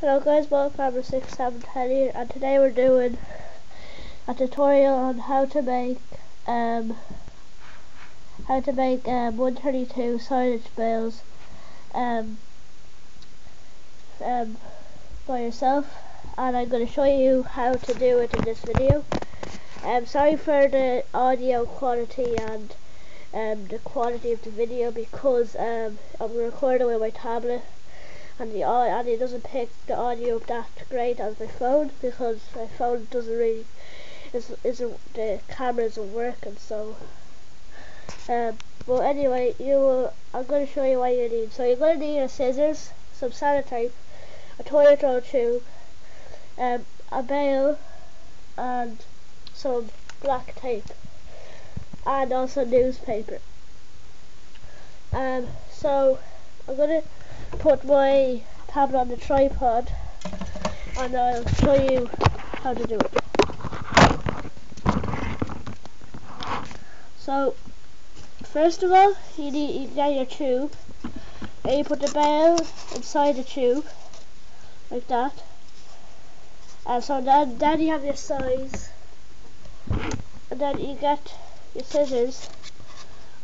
Hello guys, welcome to 6710 here and today we're doing a tutorial on how to make um, how to make um, 132 silage bales um, um, by yourself and I'm going to show you how to do it in this video. Um, sorry for the audio quality and um, the quality of the video because um, I'm recording with my tablet and the and it doesn't pick the audio that great as my phone because my phone doesn't really is isn't the camera isn't working so um, but anyway you will I'm going to show you what you need so you're going to need a scissors some sellotape a toilet roll tube um, a bale and some black tape and also newspaper. Um, so I'm going to put my tablet on the tripod and I'll show you how to do it. So first of all you need you get your tube. And you put the bale inside the tube like that. And so then, then you have your size. And then you get your scissors.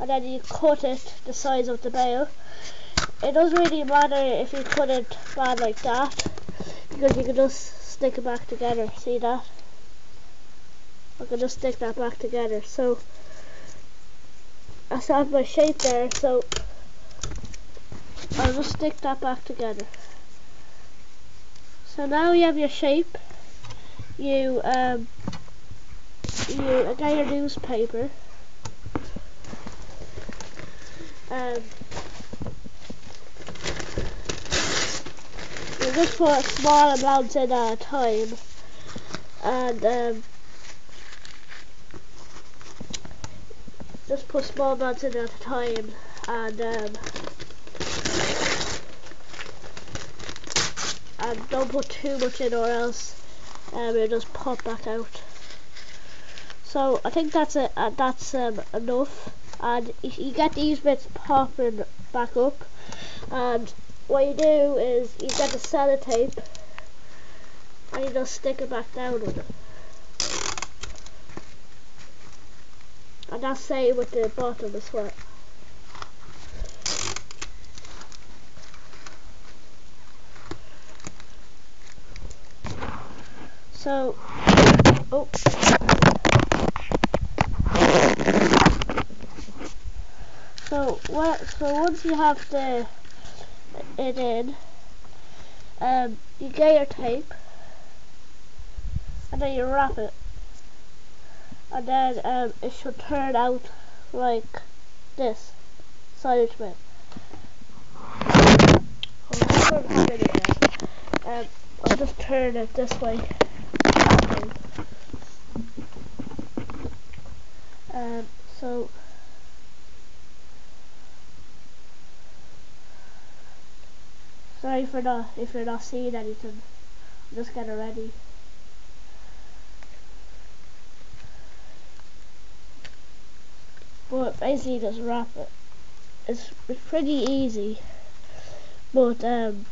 And then you cut it the size of the bale it doesn't really matter if you put it bad like that because you can just stick it back together see that? I can just stick that back together so I still have my shape there so I'll just stick that back together. So now you have your shape you um you get your newspaper um just put small amounts in at a time. And um, just put small amounts in at a time. And um, and don't put too much in or else um, it'll just pop back out. So I think that's it uh, that's um, enough. And you get these bits popping back up. And what you do is you get the sellotape and you just stick it back down with it. And that's same with the bottom as well. So, oh. So what? So once you have the it in, um, you get your tape, and then you wrap it, and then um, it should turn out like this, silage bit. Um, I'll just turn it this way. Um, so Sorry for not if you're not seeing anything. I'm just getting ready. But basically just wrap it. It's, it's pretty easy. But um,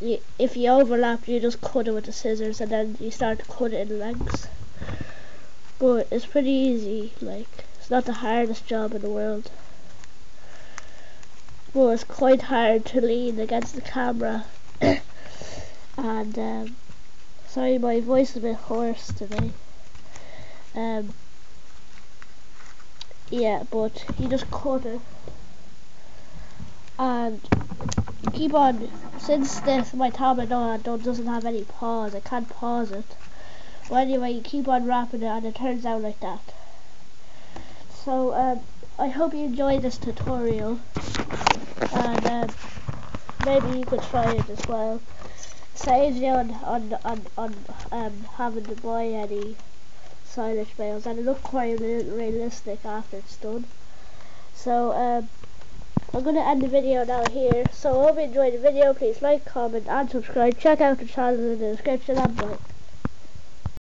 you, if you overlap you just cut it with the scissors and then you start to cut it in lengths. But it's pretty easy, like it's not the hardest job in the world was quite hard to lean against the camera. And um, sorry my voice is a bit hoarse today. Um, yeah but you just cut it. And keep on since this my tablet don't doesn't have any pause I can't pause it. But anyway you keep on wrapping it and it turns out like that. So um, I hope you enjoyed this tutorial and um, maybe you could try it as well. Saves you on on on, on um, having to buy any silage bales and it looks quite realistic after it's done. So um, I'm going to end the video now here. So I hope you enjoyed the video. Please like, comment and subscribe. Check out the channel in the description and below.